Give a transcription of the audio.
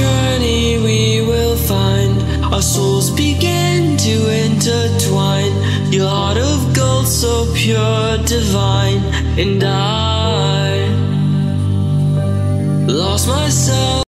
journey we will find. Our souls begin to intertwine. Your heart of gold so pure, divine. And I lost myself.